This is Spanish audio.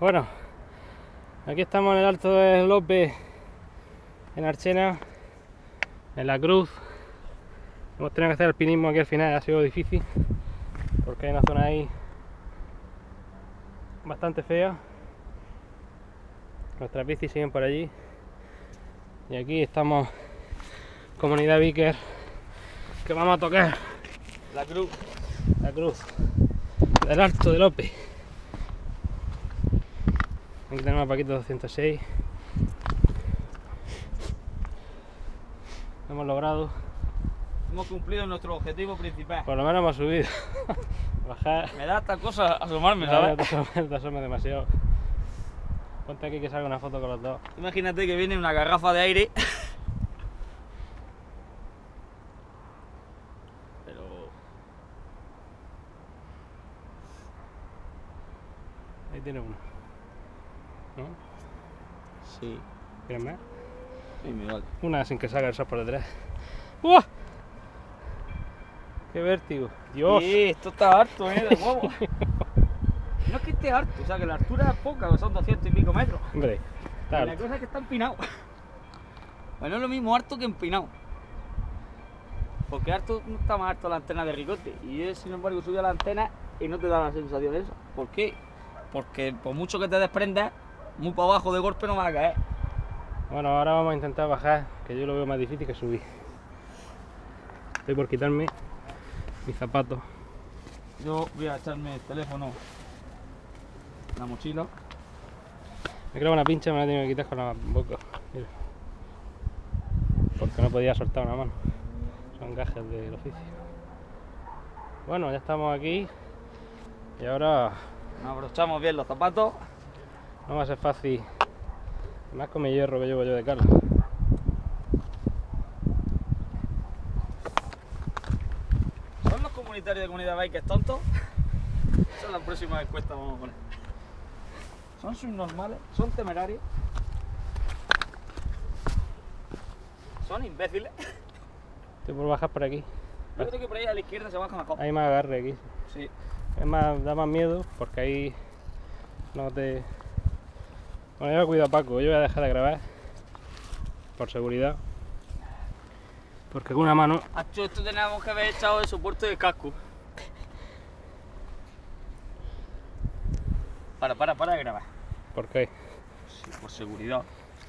Bueno, aquí estamos en el Alto de López, en Archena, en la Cruz. Hemos tenido que hacer alpinismo aquí al final, ha sido difícil, porque hay una zona ahí bastante fea. Nuestras bicis siguen por allí. Y aquí estamos, comunidad Vicker, que vamos a tocar La cruz. la cruz del Alto de López. Aquí tenemos a Paquito 206. Lo hemos logrado. Hemos cumplido nuestro objetivo principal. Por lo menos hemos subido. Bajar. Me da esta cosa asomarme, ¿sabes? te asomes, te asomes demasiado. Ponte aquí que salga una foto con los dos. Imagínate que viene una garrafa de aire. Pero. Ahí tiene uno. ¿No? Sí. ¿Quieres más? Sí, me vale. Una sin que salga el sol por detrás. ¡Uah! ¡Qué vértigo! ¡Dios! Sí, esto está harto, ¿eh? De huevo. No es que esté harto, o sea que la altura es poca, son 200 y pico metros. Hombre, está La cosa es que está empinado. Bueno, es lo mismo harto que empinado. Porque harto no está más harto la antena de ricote. Y es, sin embargo, subí a la antena y no te da la sensación esa. ¿Por qué? Porque por mucho que te desprendas, muy para abajo de golpe no vas a caer. Bueno, ahora vamos a intentar bajar, que yo lo veo más difícil que subir. Estoy por quitarme mis zapatos. Yo voy a echarme el teléfono, la mochila. Me creo una pincha, me la he tenido que quitar con la boca. Mira. Porque no podía soltar una mano. Son gajes del oficio. Bueno, ya estamos aquí. Y ahora Nos abrochamos bien los zapatos. No va a ser fácil. Más con mi hierro que llevo yo de cala. ¿Son los comunitarios de comunidad bikers tontos? Esa es la próxima encuesta vamos a poner. ¿Son subnormales? ¿Son temerarios? ¿Son imbéciles? Estoy por bajar por aquí. Yo creo que por ahí a la izquierda se baja mejor. Hay más agarre aquí. Sí. Es más, da más miedo porque ahí no te. Bueno, yo cuido a Paco, yo voy a dejar de grabar por seguridad. Porque con una mano. Hacho, esto teníamos que haber echado el soporte de casco. Para, para, para de grabar. ¿Por qué? Sí, por seguridad.